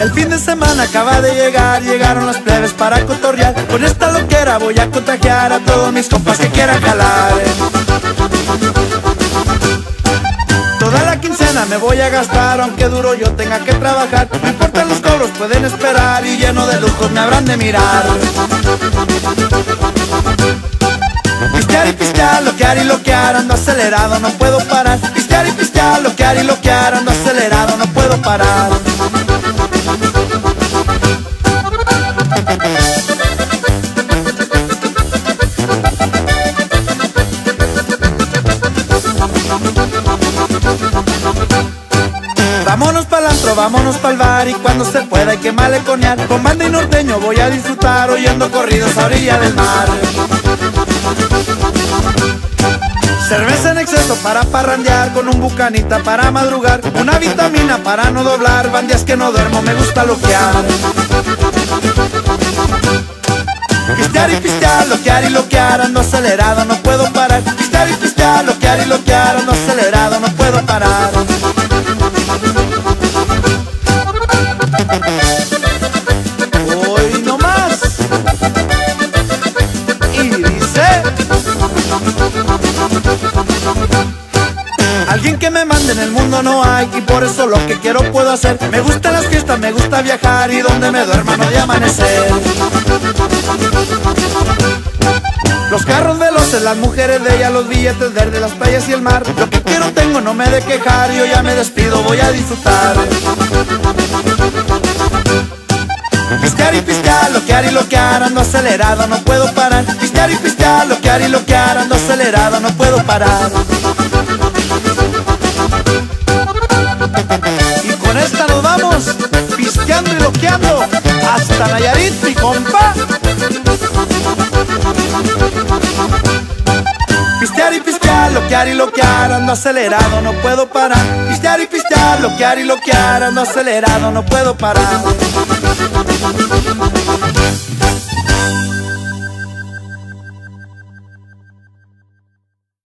El fin de semana acaba de llegar, llegaron las plebes para cotorrear. Con esta loquera voy a contagiar a todos mis compas que quieran jalar. Toda la quincena me voy a gastar, aunque duro yo tenga que trabajar. No importa los cobros, pueden esperar y lleno de lujos me habrán de mirar. Pistear y pistear, loquear y loquear, ando acelerado, no puedo parar. Pistear y pistear, loquear y loquear, ando acelerado, no puedo parar. Vámonos pa'l antro, vámonos pa'l bar y cuando se pueda hay que maleconear Con banda y norteño voy a disfrutar oyendo corridos a orilla del mar para parrandear, con un bucanita para madrugar Una vitamina para no doblar, van que no duermo, me gusta loquear. Pistear y pistear, loquear y loquear, ando acelerado, no puedo parar. Pistear y pistear, loquear y loquear, ando acelerado, no puedo parar Alguien que me mande en el mundo no hay y por eso lo que quiero puedo hacer. Me gustan las fiestas, me gusta viajar y donde me duerma no de amanecer. Los carros veloces, las mujeres de ella, los billetes verdes, las playas y el mar. Lo que quiero tengo, no me de quejar, yo ya me despido, voy a disfrutar. Pistear y pistear, loquear y loquear, ando acelerado, no puedo parar. Pistear y pistear, loquear y loquear, ando acelerado, no puedo parar. Hasta Nayarit, mi compa. Pistear y pistear, loquear y loquear, ando acelerado, no puedo parar. Pistear y pistear, loquear y loquear, ando acelerado, no puedo parar.